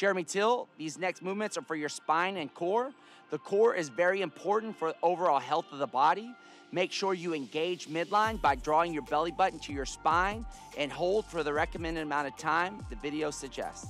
Jeremy Till, these next movements are for your spine and core. The core is very important for overall health of the body. Make sure you engage midline by drawing your belly button to your spine and hold for the recommended amount of time the video suggests.